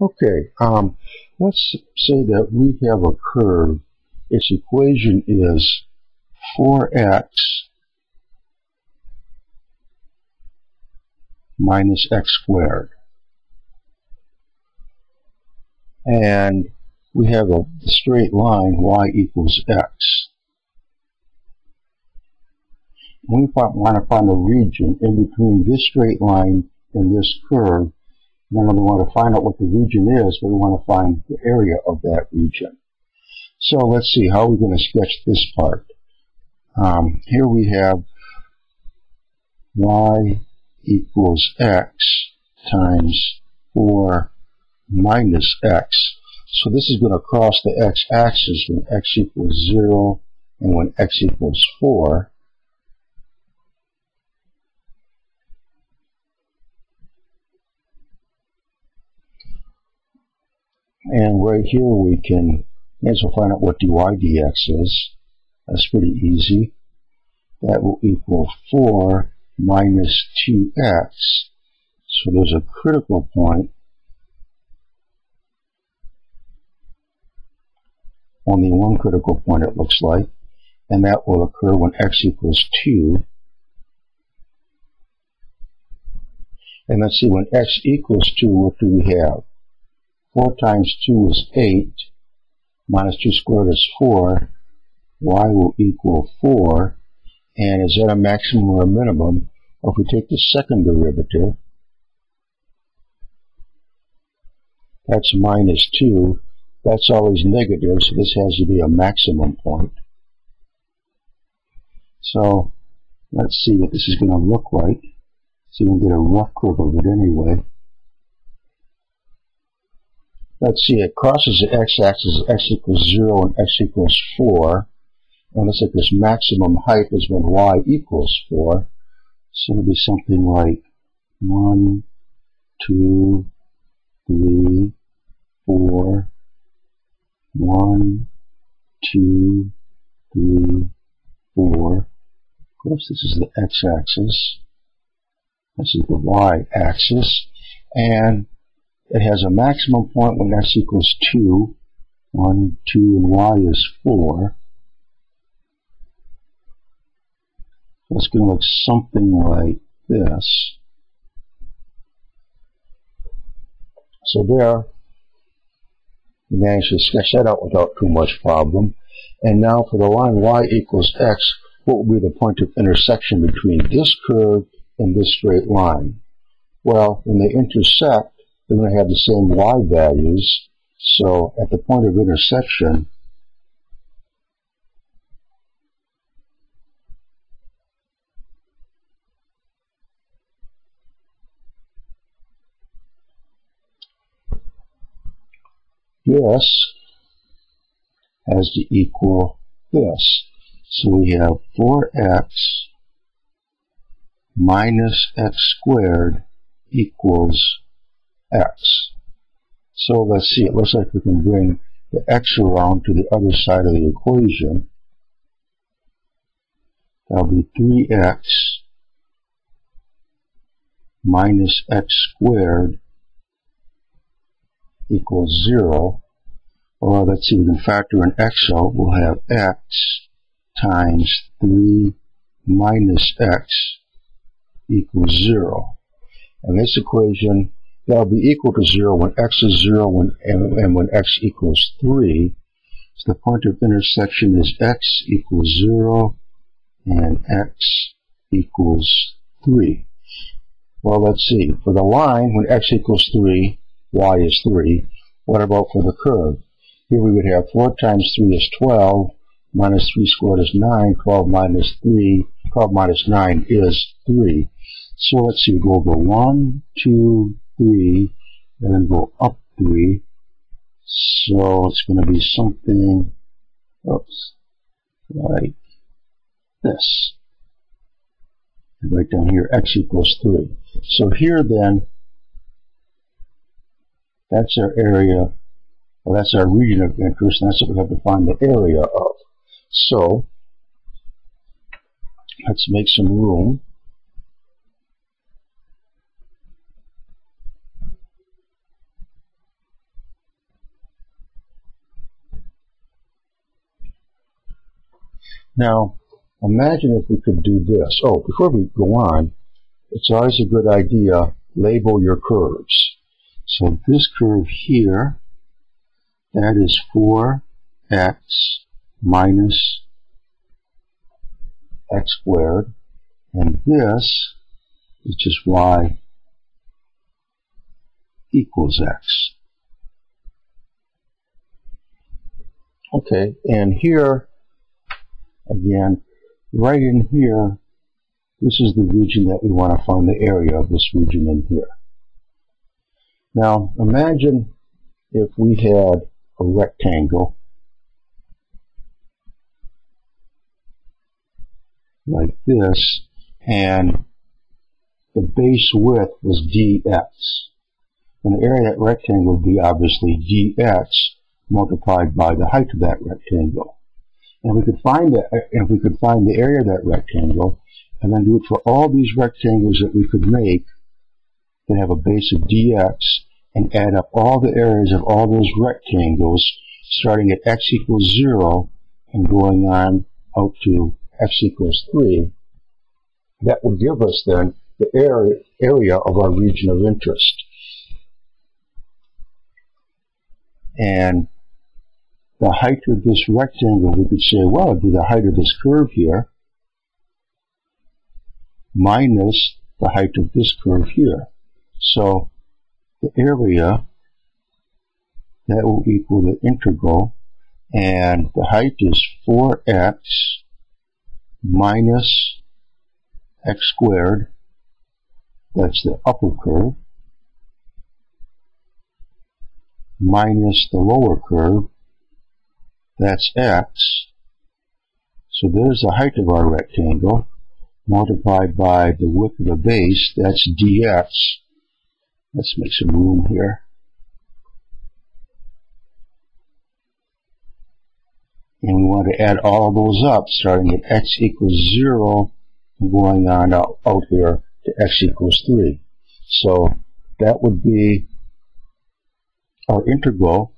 Okay, um, let's say that we have a curve. Its equation is 4x minus x squared. And we have a straight line y equals x. We want to find the region in between this straight line and this curve then we want to find out what the region is, but we want to find the area of that region. So let's see, how are we going to sketch this part? Um, here we have y equals x times 4 minus x. So this is going to cross the x-axis when x equals 0 and when x equals 4. And right here we can also find out what dy dx is. That's pretty easy. That will equal 4 minus 2x. So there's a critical point only one critical point it looks like, and that will occur when x equals 2. And let's see, when x equals 2, what do we have? 4 times 2 is 8, minus 2 squared is 4, y will equal 4, and is that a maximum or a minimum? If we take the second derivative, that's minus 2, that's always negative, so this has to be a maximum point. So, let's see what this is going to look like. So we can get a rough curve of it anyway. Let's see, it crosses the x-axis at x equals 0 and x equals 4. And looks like this maximum height is when y equals 4. So it'll be something like 1, 2, 3, 4, 1, 2, 3, 4. Of course, this is the x-axis. This is the y-axis. And it has a maximum point when x equals 2. 1, 2, and y is 4. So it's going to look something like this. So there, we managed to sketch that out without too much problem. And now for the line y equals x, what will be the point of intersection between this curve and this straight line? Well, when they intersect, they're going to have the same y values. So at the point of intersection, this has to equal this. So we have 4x minus x squared equals x. So let's see, it looks like we can bring the x around to the other side of the equation. That'll be 3x minus x squared equals 0. Or let's see, we can factor an x out. We'll have x times 3 minus x equals 0. And this equation that'll be equal to 0 when x is 0 when, and, and when x equals 3. So the point of intersection is x equals 0 and x equals 3. Well, let's see. For the line, when x equals 3, y is 3. What about for the curve? Here we would have 4 times 3 is 12, minus 3 squared is 9, 12 minus 3, 12 minus 9 is 3. So let's see, we go over 1, 2, 3, and then go up 3. So it's going to be something, oops, like this. And right down here, x equals 3. So here then, that's our area, well that's our region of interest, and that's what we have to find the area of. So, let's make some room. Now, imagine if we could do this. Oh, before we go on, it's always a good idea, label your curves. So this curve here, that is 4x minus x squared, and this which is y equals x. Okay, and here, again, right in here, this is the region that we want to find the area of this region in here. Now, imagine if we had a rectangle like this, and the base width was dx. And the area of that rectangle would be obviously dx multiplied by the height of that rectangle. And we could find that, uh, if we could find the area of that rectangle, and then do it for all these rectangles that we could make that have a base of dx, and add up all the areas of all those rectangles, starting at x equals 0 and going on out to x equals 3, that would give us then the area, area of our region of interest. And the height of this rectangle, we could say, well, it'd be the height of this curve here minus the height of this curve here. So the area that will equal the integral and the height is 4x minus x squared that's the upper curve minus the lower curve that's x. So there's the height of our rectangle multiplied by the width of the base, that's dx. Let's make some room here. And we want to add all of those up, starting at x equals 0 and going on out, out here to x equals 3. So that would be our integral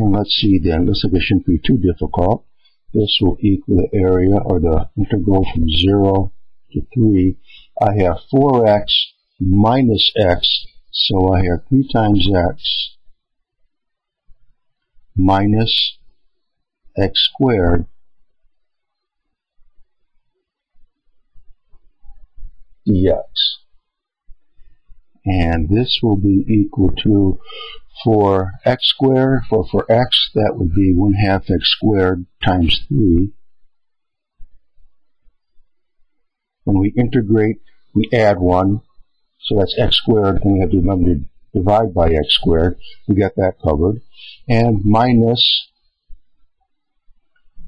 let's see then, this shouldn't be too difficult. This will equal the area or the integral from 0 to 3. I have 4x minus x, so I have 3 times x minus x squared dx. And this will be equal to for x squared, for, for x, that would be 1 half x squared times 3. When we integrate, we add 1, so that's x squared, and we have to remember to divide by x squared. We got that covered. And minus,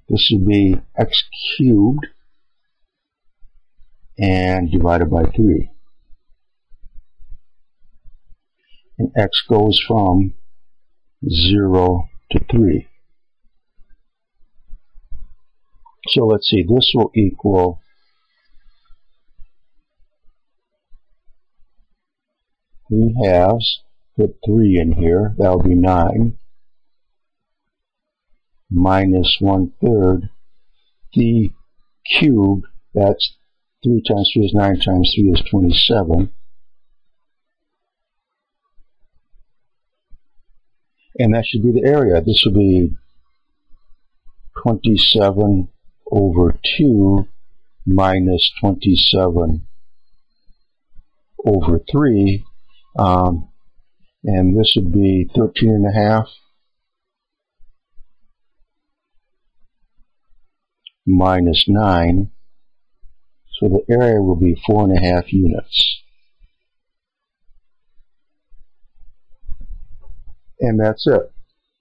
this would be x cubed, and divided by 3. And x goes from 0 to 3. So let's see, this will equal three halves, put 3 in here, that'll be 9, minus 1 third, the cube, that's 3 times 3 is 9 times 3 is 27, and that should be the area. This would be 27 over 2 minus 27 over 3, um, and this would be 13 and a half minus 9, so the area will be 4 and a half units. And that's it.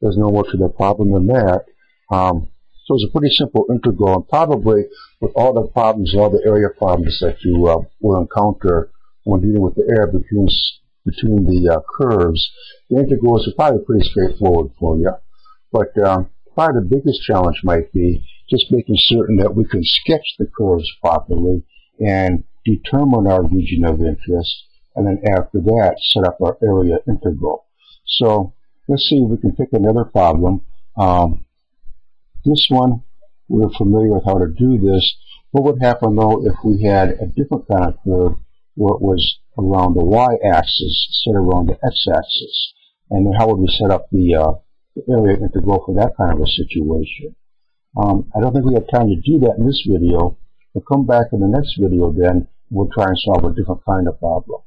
There's no more to the problem than that. Um, so it's a pretty simple integral, and probably with all the problems, all the area problems that you uh, will encounter when dealing with the area between between the uh, curves, the integrals are probably pretty straightforward for you. But um, probably the biggest challenge might be just making certain that we can sketch the curves properly and determine our region of interest, and then after that, set up our area integral. So Let's see if we can pick another problem. Um, this one we're familiar with how to do this. What would happen though if we had a different kind of curve where it was around the y-axis instead of around the x-axis? And then how would we set up the, uh, the area integral for that kind of a situation? Um, I don't think we have time to do that in this video. We'll come back in the next video then. We'll try and solve a different kind of problem.